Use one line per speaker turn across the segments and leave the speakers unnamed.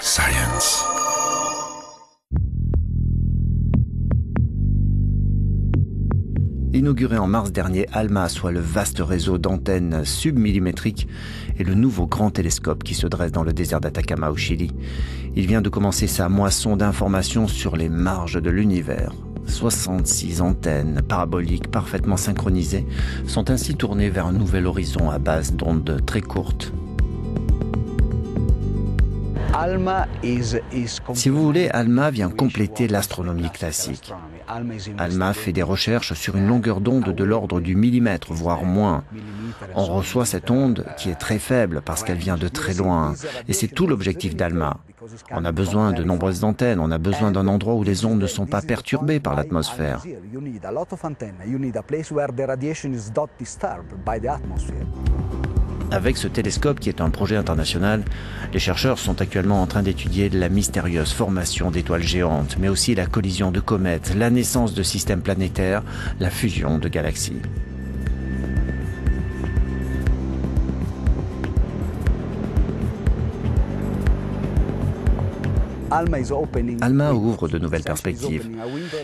Science.
Inauguré en mars dernier, ALMA, soit le vaste réseau d'antennes submillimétriques, est le nouveau grand télescope qui se dresse dans le désert d'Atacama au Chili. Il vient de commencer sa moisson d'informations sur les marges de l'univers. 66 antennes paraboliques parfaitement synchronisées sont ainsi tournées vers un nouvel horizon à base d'ondes très courtes. Si vous voulez, ALMA vient compléter l'astronomie classique. ALMA fait des recherches sur une longueur d'onde de l'ordre du millimètre, voire moins. On reçoit cette onde qui est très faible parce qu'elle vient de très loin. Et c'est tout l'objectif d'ALMA. On a besoin de nombreuses antennes, on a besoin d'un endroit où les ondes ne sont pas perturbées par l'atmosphère. Avec ce télescope qui est un projet international, les chercheurs sont actuellement en train d'étudier la mystérieuse formation d'étoiles géantes, mais aussi la collision de comètes, la naissance de systèmes planétaires, la fusion de galaxies. Alma ouvre de nouvelles perspectives.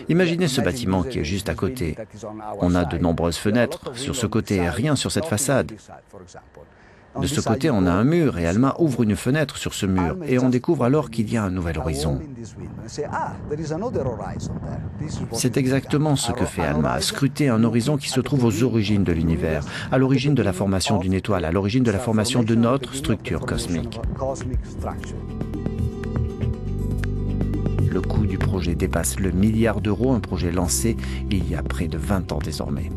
Imaginez ce bâtiment qui est juste à côté. On a de nombreuses fenêtres sur ce côté, rien sur cette façade. De ce côté, on a un mur et Alma ouvre une fenêtre sur ce mur et on découvre alors qu'il y a un nouvel horizon. C'est exactement ce que fait Alma, scruter un horizon qui se trouve aux origines de l'univers, à l'origine de la formation d'une étoile, à l'origine de la formation de notre structure cosmique. Le coût du projet dépasse le milliard d'euros, un projet lancé il y a près de 20 ans désormais.